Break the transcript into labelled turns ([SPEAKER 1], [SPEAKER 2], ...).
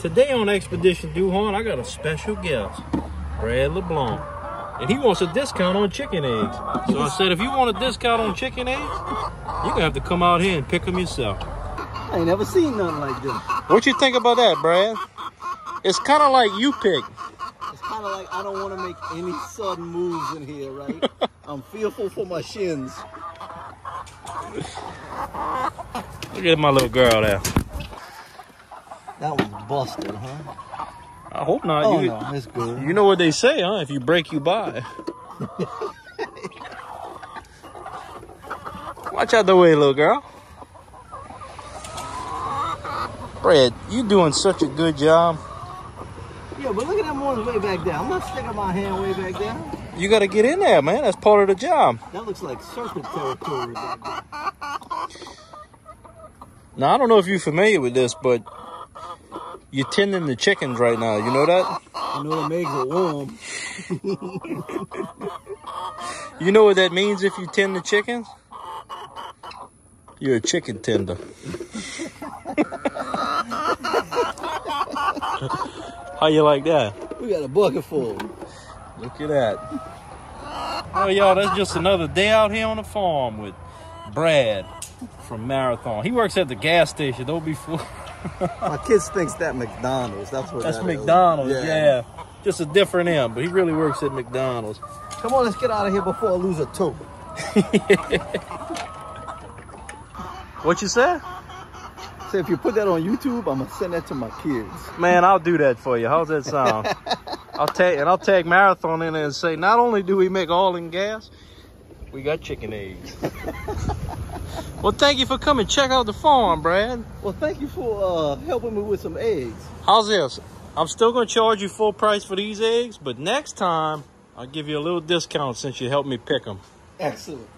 [SPEAKER 1] Today on Expedition Duhon, I got a special guest, Brad LeBlanc. And he wants a discount on chicken eggs. So I said, if you want a discount on chicken eggs, you're gonna have to come out here and pick them yourself.
[SPEAKER 2] I ain't never seen nothing like this.
[SPEAKER 1] What you think about that, Brad? It's kind of like you pick.
[SPEAKER 2] It's kind of like I don't want to make any sudden moves in here, right? I'm fearful for my shins.
[SPEAKER 1] Look at my little girl there.
[SPEAKER 2] That was busted, huh?
[SPEAKER 1] I hope not.
[SPEAKER 2] Oh,
[SPEAKER 1] you,
[SPEAKER 2] no, it's good.
[SPEAKER 1] you know what they say, huh? If you break, you buy. Watch out the way, little girl. Brad, you doing such a good job.
[SPEAKER 2] Yeah, but look at them ones way back there. I'm not sticking my hand way back there.
[SPEAKER 1] You got to get in there, man. That's part of the job.
[SPEAKER 2] That looks like serpent territory.
[SPEAKER 1] Now, I don't know if you're familiar with this, but you're tending the chickens right now. You know that?
[SPEAKER 2] You know them eggs are warm.
[SPEAKER 1] You know what that means if you tend the chickens? You're a chicken tender. How you like that?
[SPEAKER 2] We got a bucket full.
[SPEAKER 1] Look at that. Oh, y'all, that's just another day out here on the farm with Brad from Marathon. He works at the gas station. Don't be fooled.
[SPEAKER 2] My kids thinks that McDonald's. That's what
[SPEAKER 1] That's
[SPEAKER 2] that.
[SPEAKER 1] McDonald's, yeah. Just a different M, but he really works at McDonald's.
[SPEAKER 2] Come on, let's get out of here before I lose a toe.
[SPEAKER 1] What you say?
[SPEAKER 2] So if you put that on YouTube, I'm gonna send that to my kids.
[SPEAKER 1] Man, I'll do that for you. How's that sound? I'll tag and I'll tag Marathon in there and say, not only do we make all in gas, we got chicken eggs. well, thank you for coming. Check out the farm, Brad.
[SPEAKER 2] Well, thank you for uh, helping me with some eggs.
[SPEAKER 1] How's this? I'm still gonna charge you full price for these eggs, but next time I'll give you a little discount since you helped me pick them.
[SPEAKER 2] Excellent.